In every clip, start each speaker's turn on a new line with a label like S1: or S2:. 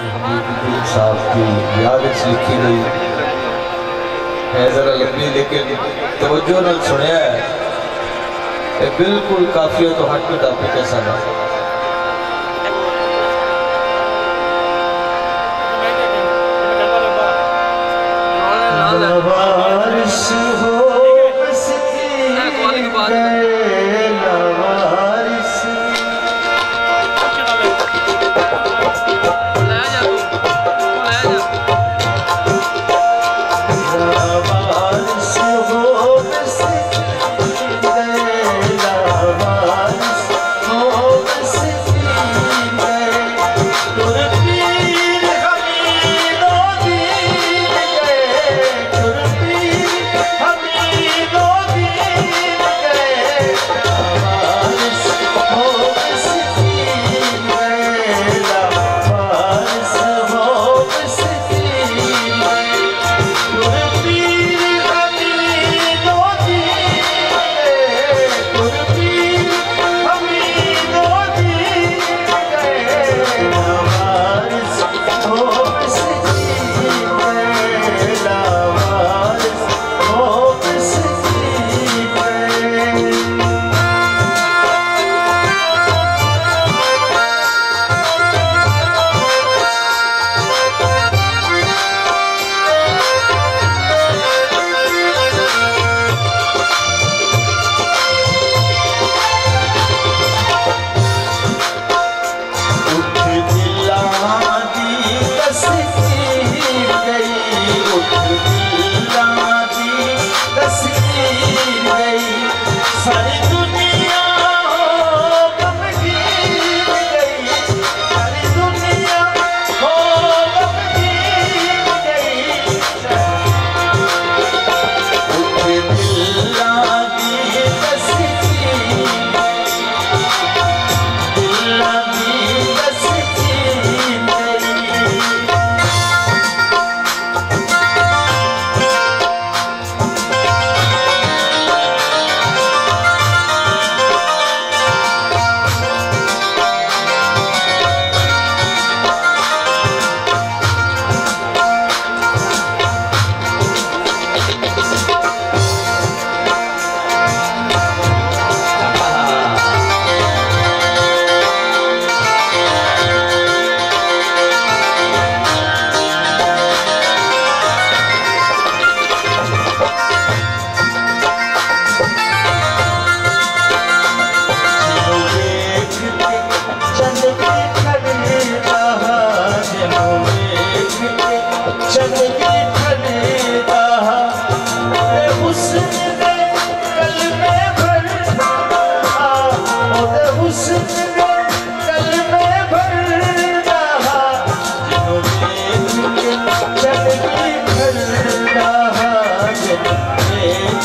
S1: साहब की याद लिखी गई। है जरा लंबी, लेकिन तवज्जो न सुनया है। बिल्कुल काफिया तो हट के टॉपिक है सारा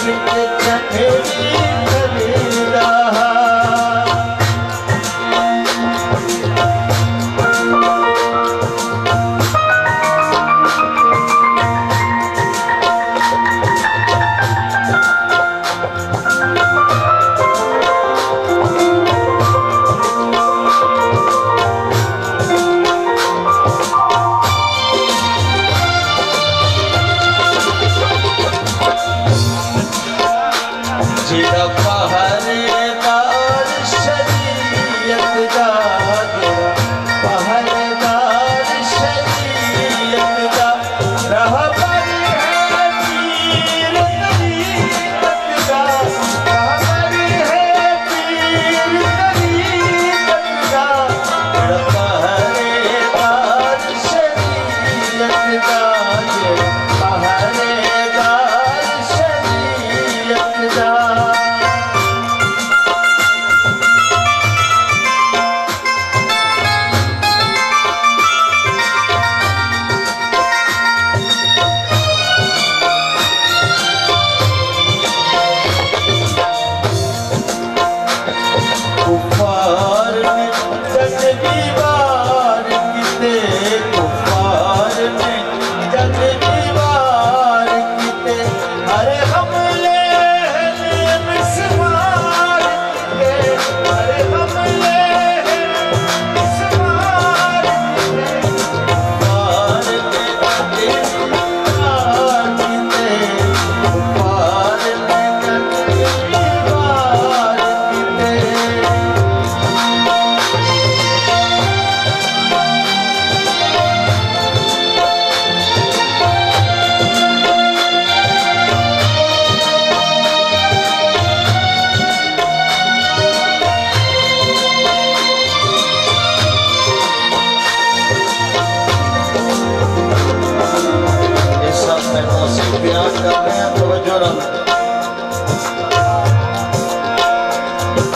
S2: music.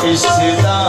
S2: felicidade.